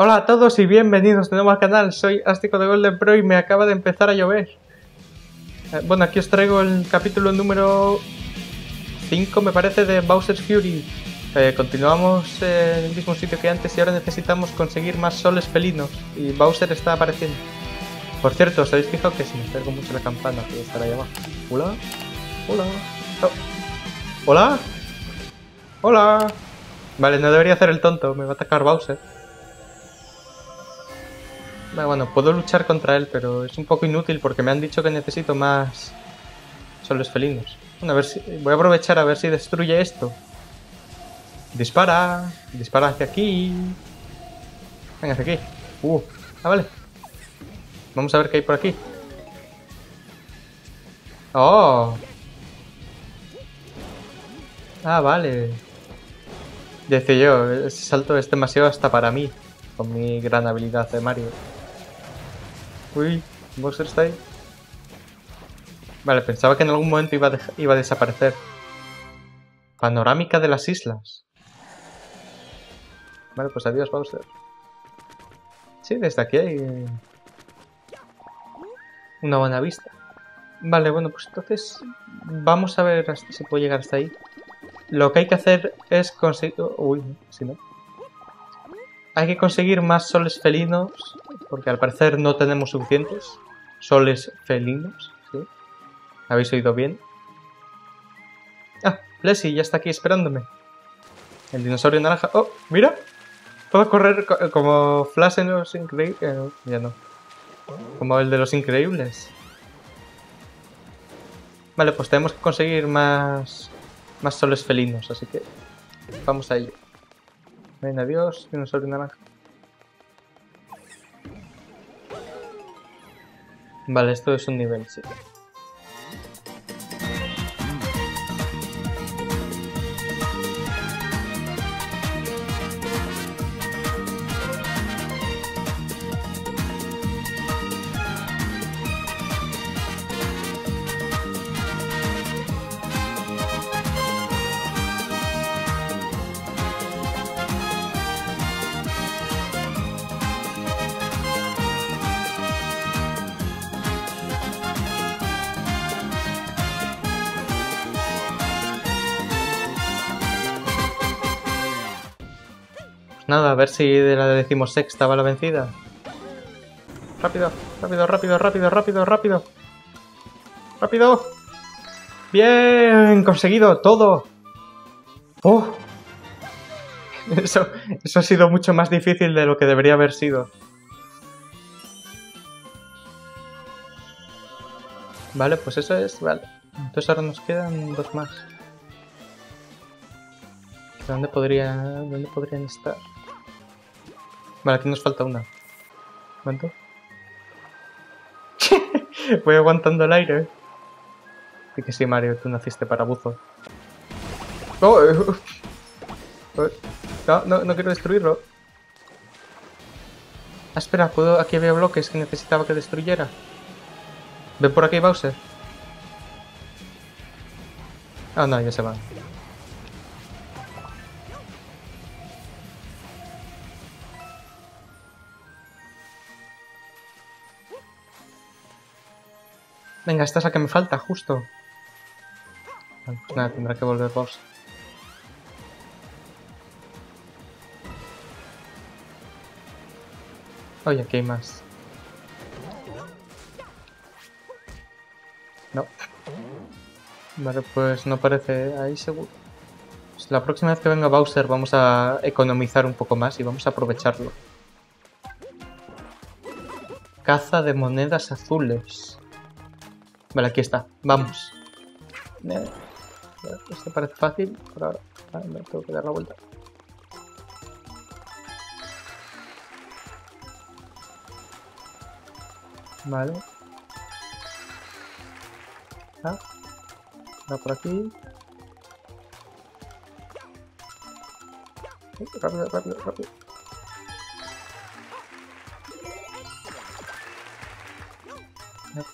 Hola a todos y bienvenidos de nuevo al canal, soy Ástico de Golden Pro y me acaba de empezar a llover. Eh, bueno, aquí os traigo el capítulo número 5, me parece, de Bowser's Fury. Eh, continuamos en el mismo sitio que antes y ahora necesitamos conseguir más soles felinos y Bowser está apareciendo. Por cierto, ¿os habéis fijado que si me acerco mucho la campana que estará ahí abajo? Hola, hola, oh. hola, hola. Vale, no debería hacer el tonto, me va a atacar Bowser. Bueno, puedo luchar contra él, pero es un poco inútil porque me han dicho que necesito más soles felinos. Bueno, a ver si... Voy a aprovechar a ver si destruye esto. Dispara. Dispara hacia aquí. Venga, hacia aquí. Uh, ah, vale. Vamos a ver qué hay por aquí. Oh. Ah, vale. Decía yo, ese salto es demasiado hasta para mí, con mi gran habilidad de Mario. Uy, Bowser está ahí. Vale, pensaba que en algún momento iba a, iba a desaparecer. Panorámica de las islas. Vale, pues adiós, Bowser. Sí, desde aquí hay una buena vista. Vale, bueno, pues entonces vamos a ver si se puede llegar hasta ahí. Lo que hay que hacer es conseguir... Uy, si no. Hay que conseguir más soles felinos, porque al parecer no tenemos suficientes. Soles felinos, ¿sí? ¿Habéis oído bien? Ah, Leslie ya está aquí esperándome. El dinosaurio naranja. ¡Oh, mira! Puedo correr como Flash en los increíbles... Eh, ya no. Como el de los increíbles. Vale, pues tenemos que conseguir más... Más soles felinos, así que... Vamos a ello. Ven, adiós, dinosaurio naranja. Vale, esto es un nivel, sí. Nada, a ver si de la decimosexta va la vencida. Rápido, rápido, rápido, rápido, rápido, rápido. ¡Rápido! ¡Bien! ¡Conseguido todo! ¡Oh! Eso, eso ha sido mucho más difícil de lo que debería haber sido. Vale, pues eso es... Vale. Entonces ahora nos quedan dos más. ¿Dónde, podría, ¿Dónde podrían estar? Vale, aquí nos falta una. ¿Cuánto? Voy aguantando el aire. Y que sí, Mario, tú naciste para buzo. Oh, eh, eh. No, no, no quiero destruirlo. Ah, espera, ¿puedo? aquí había bloques que necesitaba que destruyera. Ven por aquí, Bowser. Ah, no, ya se va. Venga, esta es la que me falta, justo. Pues nada, tendrá que volver vos. Oye, aquí hay más. No. Vale, pues no parece ahí seguro. Pues la próxima vez que venga Bowser vamos a economizar un poco más y vamos a aprovecharlo. Caza de monedas azules. Vale, aquí está. Vamos. Esto parece fácil por ahora. Me tengo que dar la vuelta. Vale. Ah. Va por aquí. Rápido, rápido, rápido.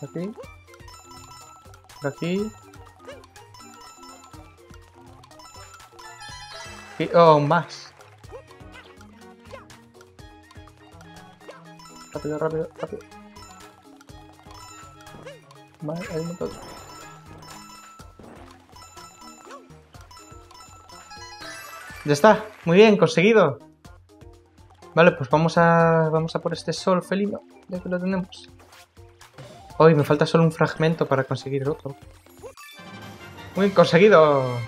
Por aquí aquí. Y, oh, más. Rápido, rápido, rápido. Vale, hay un montón. Ya está, muy bien, conseguido. Vale, pues vamos a vamos a por este sol felino, ya que lo tenemos. Hoy me falta solo un fragmento para conseguir otro. Muy conseguido.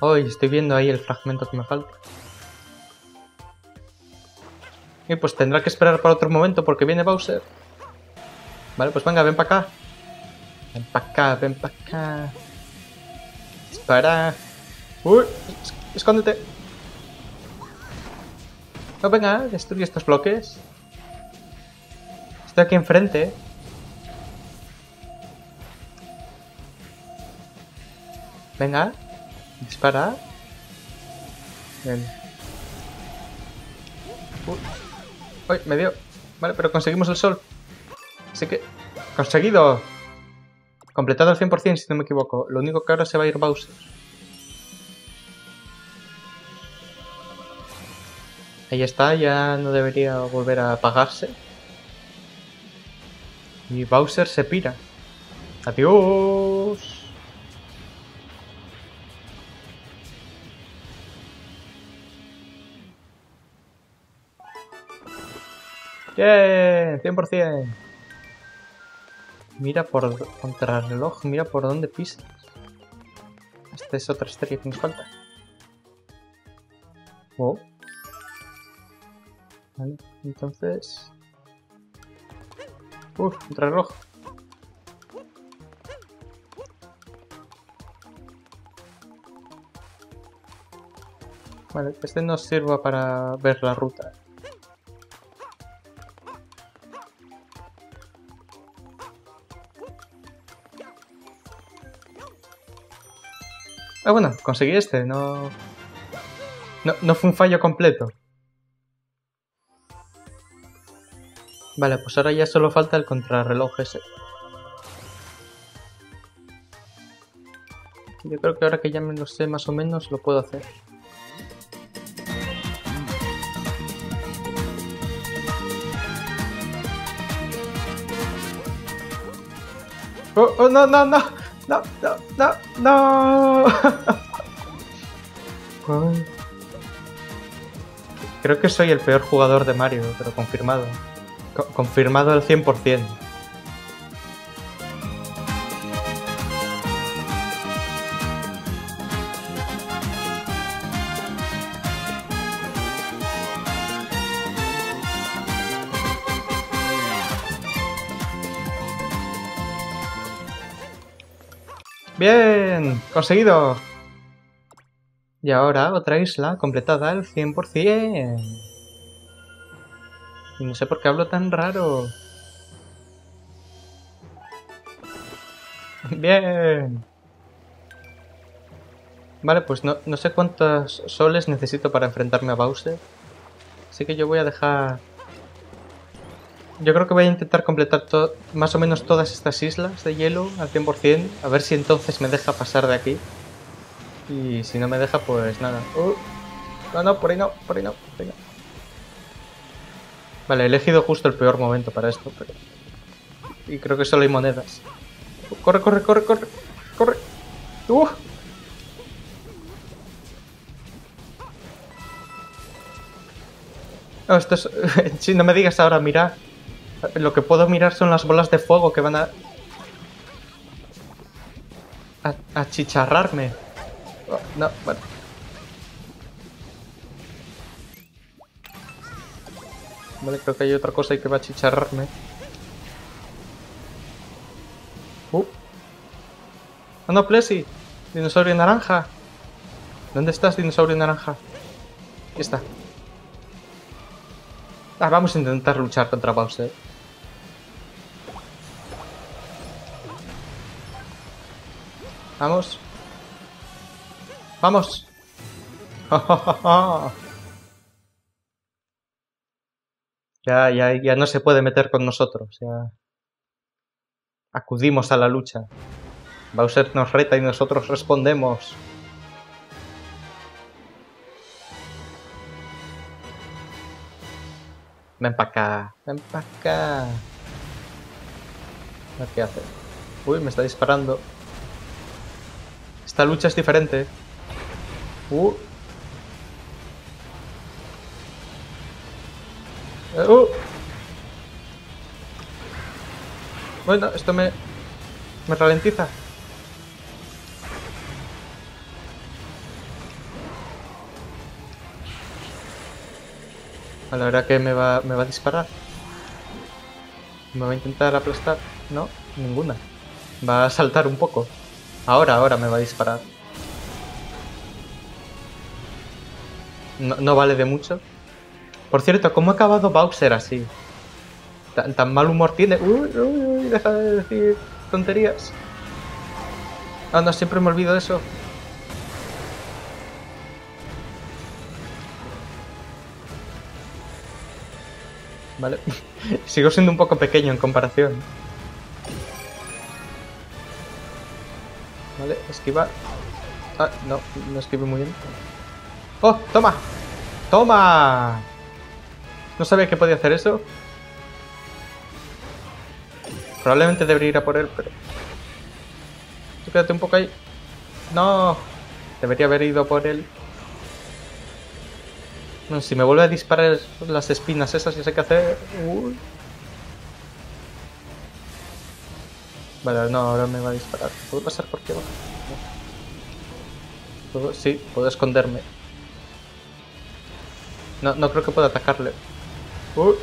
Hoy estoy viendo ahí el fragmento que me falta. Y pues tendrá que esperar para otro momento porque viene Bowser. Vale, pues venga, ven para acá. Ven para acá, ven para acá. Dispara. Uy, escóndete. No, venga, destruye estos bloques. Estoy aquí enfrente. Venga, dispara. Bien. Uy. Me dio. Vale, pero conseguimos el sol. Así que... ¡Conseguido! Completado al 100% si no me equivoco. Lo único que ahora se va a ir Bowser. Ahí está, ya no debería volver a apagarse. Y Bowser se pira. ¡Adiós! ¡Bien! 100%. Mira por contrarreloj, mira por dónde pisas. Esta es otra estrella que nos falta. Oh. Vale, entonces... Uf, contrarreloj. Vale, este nos sirva para ver la ruta. Ah, bueno, conseguí este, no... No, no fue un fallo completo. Vale, pues ahora ya solo falta el contrarreloj ese. Yo creo que ahora que ya me lo sé más o menos lo puedo hacer. Oh, oh, no, no, no, no, no, no, no. Creo que soy el peor jugador de Mario, pero confirmado. Co- confirmado al 100%. Bien, conseguido. Y ahora otra isla completada al 100%. No sé por qué hablo tan raro. Bien. Vale, pues no, no sé cuántos soles necesito para enfrentarme a Bowser. Así que yo voy a dejar... Yo creo que voy a intentar completar más o menos todas estas islas de hielo al 100%. A ver si entonces me deja pasar de aquí. Y si no me deja, pues nada. Uh, no, no, por ahí no, por ahí no, por ahí no. Vale, he elegido justo el peor momento para esto, pero... Y creo que solo hay monedas. Corre, corre, corre, corre, corre. ¡Uh! No, esto es... sí, no me digas ahora, mira. Lo que puedo mirar son las bolas de fuego que van a... A. Oh, no, bueno. Vale, creo que hay otra cosa ahí que va a chicharrarme. Uh. ¡Oh, no, Plessy! ¡Dinosaurio naranja! ¿Dónde estás, dinosaurio naranja? Aquí está. Ah, vamos a intentar luchar contra Bowser. Vamos. Vamos. Ya, ya, ya no se puede meter con nosotros. Ya acudimos a la lucha. Bowser nos reta y nosotros respondemos. Ven para acá, ven para acá. ¿Qué hace? Uy, me está disparando. Esta lucha es diferente. Uh, uh. Bueno, esto me... Me ralentiza. A la verdad que me va, me va a disparar. Me va a intentar aplastar. No, ninguna. Va a saltar un poco. Ahora, ahora me va a disparar. No vale de mucho. Por cierto, ¿cómo ha acabado Bowser así? Tan, mal humor tiene. Uy, uy, uy, deja de decir tonterías. Ah, no, siempre me olvido de eso. Vale. Sigo siendo un poco pequeño en comparación. Vale, esquivar. Ah, no, no esquive muy bien. ¡Oh, toma! ¡Toma! No sabía que podía hacer eso. Probablemente debería ir a por él, pero... Quédate un poco ahí. No. Debería haber ido por él. No, si me vuelve a disparar las espinas esas, ya sé qué hacer. Vale, no, ahora me va a disparar. ¿Puedo pasar por qué va? Sí, puedo esconderme. No, no creo que pueda atacarle. No,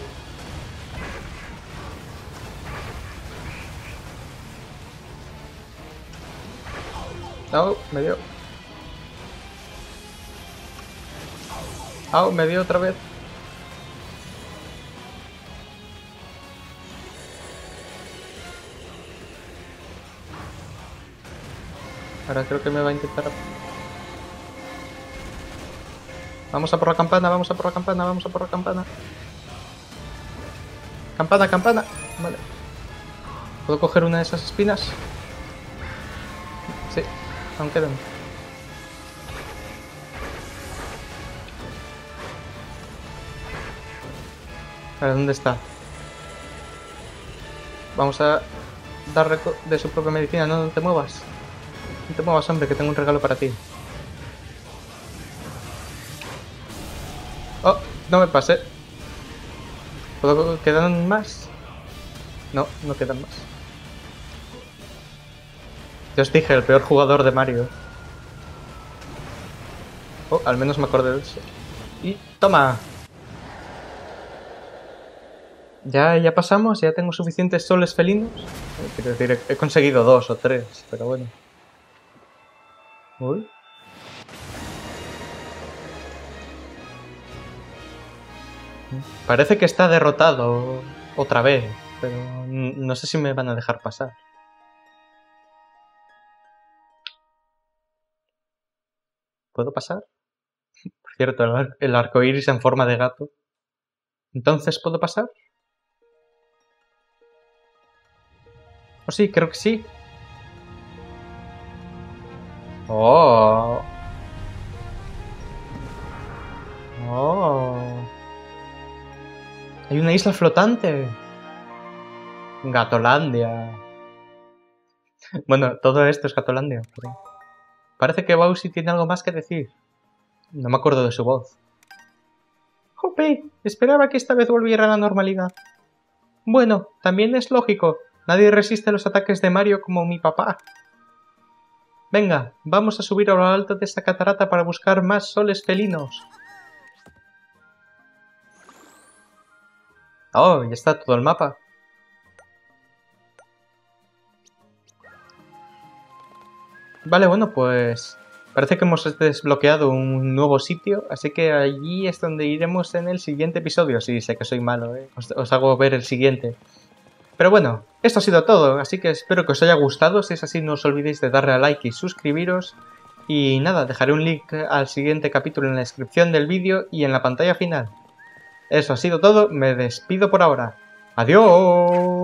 me dio. Ah, me dio otra vez. Ahora creo que me va a intentar... Vamos a por la campana, vamos a por la campana, vamos a por la campana. Campana, campana. Vale. ¿Puedo coger una de esas espinas? Sí, aún quedan. A ver, ¿dónde está? Vamos a dar de su propia medicina, no, te muevas. No te muevas, hombre, que tengo un regalo para ti. Oh, no me pase. ¿Puedo, ¿Quedan más? No, no quedan más. Yo os dije, el peor jugador de Mario. Oh, al menos me acordé de eso. Y toma. Ya, ya pasamos, ya tengo suficientes soles felinos. Quiero decir, he conseguido dos o tres, pero bueno. Uy. Parece que está derrotado otra vez, pero no sé si me van a dejar pasar. ¿Puedo pasar? Por cierto, el arco iris en forma de gato. ¿Entonces puedo pasar? Oh, sí, creo que sí. Oh. Oh. Hay una isla flotante. Gatolandia. Bueno, todo esto es Gatolandia. Parece que Bowsy tiene algo más que decir. No me acuerdo de su voz. Jope, esperaba que esta vez volviera a la normalidad. Bueno, también es lógico. Nadie resiste los ataques de Mario como mi papá. Venga, vamos a subir a lo alto de esta catarata para buscar más soles felinos. Oh, ya está todo el mapa. Vale, bueno, pues parece que hemos desbloqueado un nuevo sitio, así que allí es donde iremos en el siguiente episodio. Sí, sé que soy malo, ¿eh? os hago ver el siguiente. Pero bueno, esto ha sido todo, así que espero que os haya gustado. Si es así, no os olvidéis de darle a like y suscribiros. Y nada, dejaré un link al siguiente capítulo en la descripción del vídeo y en la pantalla final. Eso ha sido todo, me despido por ahora. ¡Adiós!